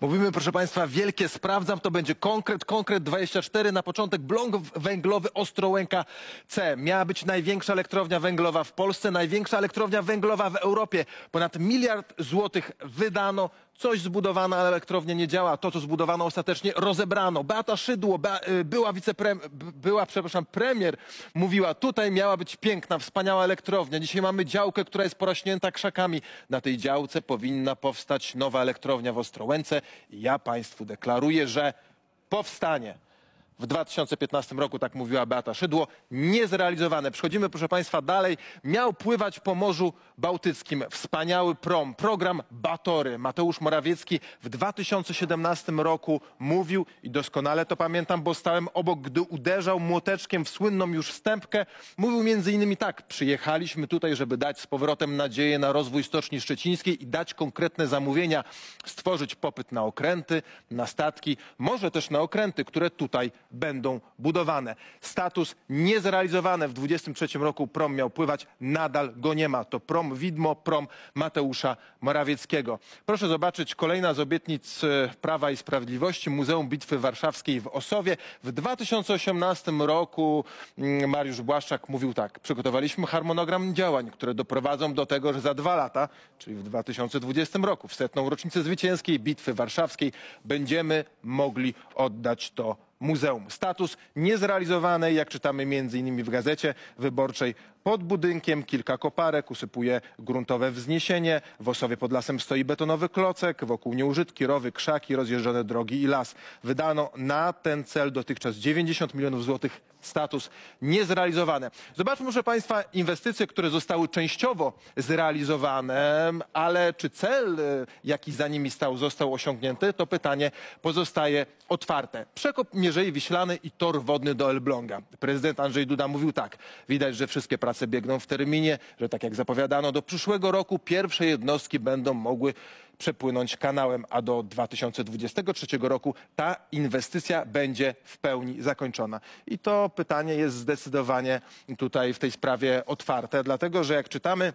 Mówimy, proszę Państwa, wielkie sprawdzam, to będzie konkret, konkret 24. Na początek blok węglowy Ostrołęka C. Miała być największa elektrownia węglowa w Polsce, największa elektrownia węglowa w Europie. Ponad miliard złotych wydano. Coś zbudowano, ale elektrownia nie działa. To, co zbudowano, ostatecznie rozebrano. Beata Szydło, Bea, y, była wiceprem, była, przepraszam, premier, mówiła, tutaj miała być piękna, wspaniała elektrownia. Dzisiaj mamy działkę, która jest porośnięta krzakami. Na tej działce powinna powstać nowa elektrownia w Ostrołęce. I ja Państwu deklaruję, że powstanie. W 2015 roku, tak mówiła Beata Szydło, niezrealizowane. Przechodzimy, proszę Państwa, dalej. Miał pływać po Morzu Bałtyckim wspaniały prom, program Batory. Mateusz Morawiecki w 2017 roku mówił, i doskonale to pamiętam, bo stałem obok, gdy uderzał młoteczkiem w słynną już wstępkę. Mówił między innymi tak, przyjechaliśmy tutaj, żeby dać z powrotem nadzieję na rozwój Stoczni Szczecińskiej i dać konkretne zamówienia, stworzyć popyt na okręty, na statki, może też na okręty, które tutaj będą budowane. Status niezrealizowany w 2023 roku prom miał pływać, nadal go nie ma. To prom widmo, prom Mateusza Morawieckiego. Proszę zobaczyć kolejna z obietnic e, Prawa i Sprawiedliwości, Muzeum Bitwy Warszawskiej w Osowie. W 2018 roku mm, Mariusz Błaszczak mówił tak, przygotowaliśmy harmonogram działań, które doprowadzą do tego, że za dwa lata, czyli w 2020 roku, w setną rocznicę zwycięskiej Bitwy Warszawskiej, będziemy mogli oddać to muzeum. Status niezrealizowany, jak czytamy między innymi w gazecie wyborczej. Pod budynkiem kilka koparek usypuje gruntowe wzniesienie. W Osowie pod lasem stoi betonowy klocek, wokół nieużytki, rowy, krzaki, rozjeżdżone drogi i las. Wydano na ten cel dotychczas 90 milionów złotych. Status niezrealizowany. Zobaczmy, proszę Państwa, inwestycje, które zostały częściowo zrealizowane, ale czy cel, e, jaki za nimi stał, został osiągnięty, to pytanie pozostaje otwarte. Przekop Mierzei Wiślany i tor wodny do Elbląga. Prezydent Andrzej Duda mówił tak. Widać, że wszystkie prace biegną w terminie, że tak jak zapowiadano, do przyszłego roku pierwsze jednostki będą mogły przepłynąć kanałem, a do 2023 roku ta inwestycja będzie w pełni zakończona. I to pytanie jest zdecydowanie tutaj w tej sprawie otwarte, dlatego że jak czytamy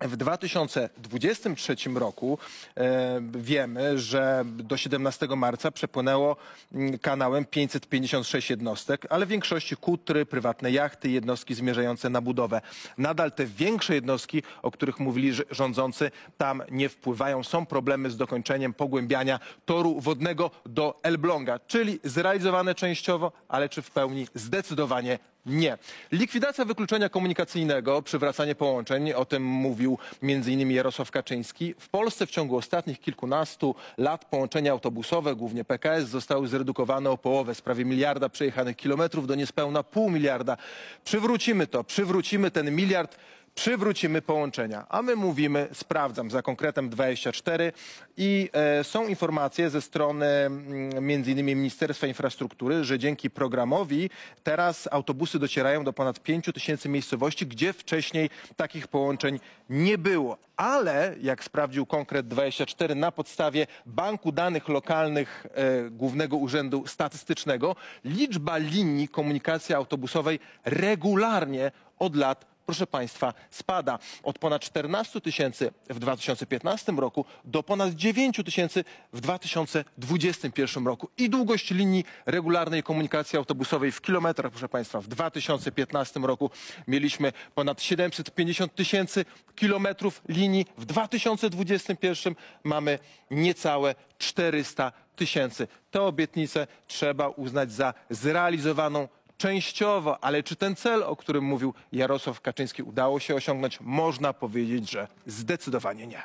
w 2023 roku e, wiemy, że do 17 marca przepłynęło mm, kanałem 556 jednostek, ale w większości kutry, prywatne jachty, jednostki zmierzające na budowę. Nadal te większe jednostki, o których mówili rządzący, tam nie wpływają. Są problemy z dokończeniem pogłębiania toru wodnego do Elbląga, czyli zrealizowane częściowo, ale czy w pełni? Zdecydowanie nie. Likwidacja wykluczenia komunikacyjnego, przywracanie połączeń, o tym mówił m.in. Jarosław Kaczyński. W Polsce w ciągu ostatnich kilkunastu lat połączenia autobusowe, głównie PKS, zostały zredukowane o połowę z prawie miliarda przejechanych kilometrów do niespełna pół miliarda. Przywrócimy to, przywrócimy ten miliard przywrócimy połączenia. A my mówimy, sprawdzam za konkretem 24 i e, są informacje ze strony mm, między innymi Ministerstwa Infrastruktury, że dzięki programowi teraz autobusy docierają do ponad 5 tysięcy miejscowości, gdzie wcześniej takich połączeń nie było. Ale jak sprawdził konkret 24 na podstawie Banku Danych Lokalnych e, Głównego Urzędu Statystycznego, liczba linii komunikacji autobusowej regularnie od lat proszę Państwa, spada od ponad 14 tysięcy w 2015 roku do ponad 9 tysięcy w 2021 roku. I długość linii regularnej komunikacji autobusowej w kilometrach, proszę Państwa, w 2015 roku mieliśmy ponad 750 tysięcy kilometrów linii. W 2021 mamy niecałe 400 tysięcy. Te obietnice trzeba uznać za zrealizowaną częściowo, ale czy ten cel, o którym mówił Jarosław Kaczyński, udało się osiągnąć? Można powiedzieć, że zdecydowanie nie.